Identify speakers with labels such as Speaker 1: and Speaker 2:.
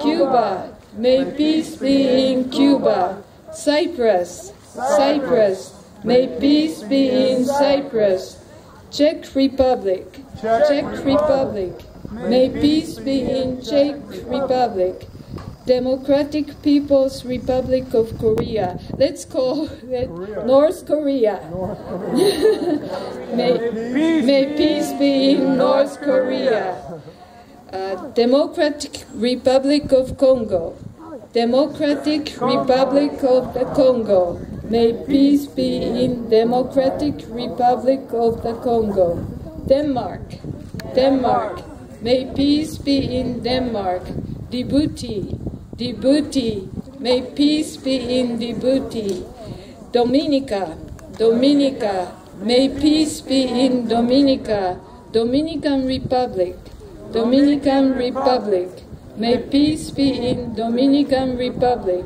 Speaker 1: Cuba, may peace be in Cuba. Cyprus, Cyprus, may peace be in Cyprus. Czech Republic, Czech Republic, may peace be in Czech Republic. Democratic People's Republic of Korea. Let's call it
Speaker 2: Korea.
Speaker 1: North Korea. may, may peace be in North Korea. Uh, Democratic Republic of Congo. Democratic Republic of the Congo. May peace be in Democratic Republic of the Congo. Denmark. Denmark. May peace be in Denmark. Djibouti. Djibouti. May peace be in Djibouti. Dominica. Dominica. May peace be in Dominica. Dominican Republic. Dominican Republic. May peace be in Dominican Republic.